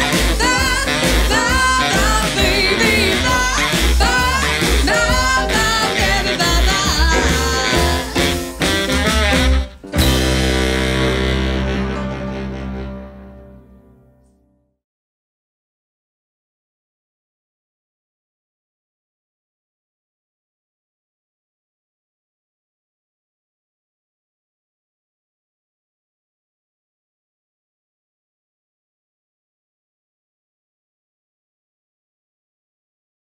Yeah.